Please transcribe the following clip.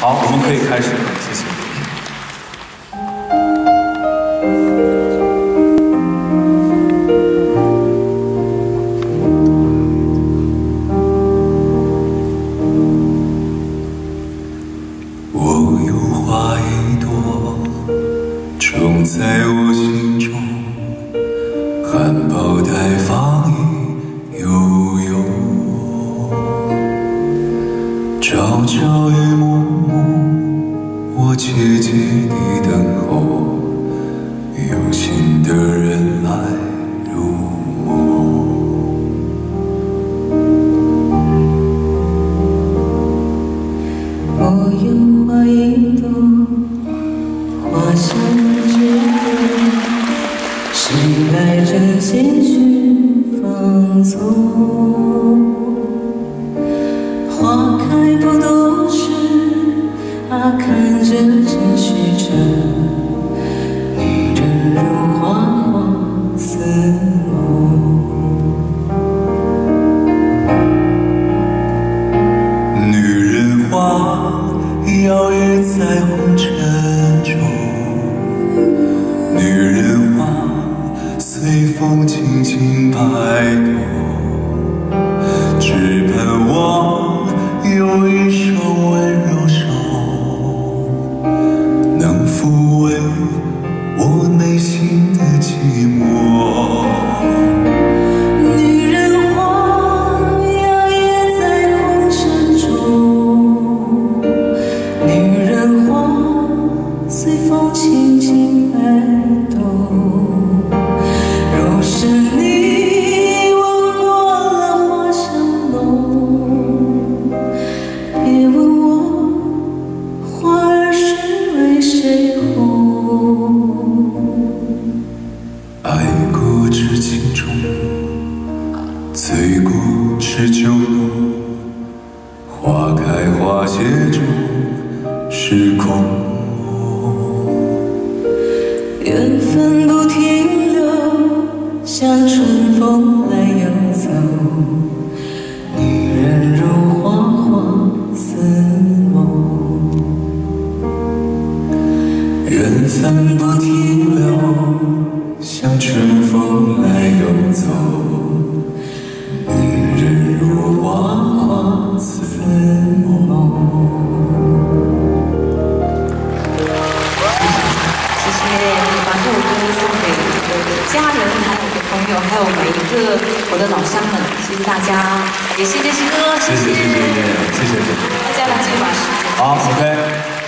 好，我们可以开始了，谢谢。我有花一朵，种在我心中，含苞待放意悠悠，朝朝与暮暮，我切切地等候，有心的人来入梦。我有花一朵，花香之朵，谁来这间去放纵？随风轻轻摆动，只盼望有一双温柔手，能抚慰我内心的寂寞。女人花摇曳在红尘中，女人花随风轻轻摆动。知情重，醉过知酒浓。花开花谢中，是空。缘分不停留，像春风来又走。女人如花花似梦，缘分不停留，像春风来又走。女人如花花似梦。谢谢，把这首歌送给我的家人，还有我的朋友，还有每一个我的老乡们，谢谢大家，也谢谢新哥，谢谢谢谢谢谢谢谢谢谢。大家来这把时间。好，OK。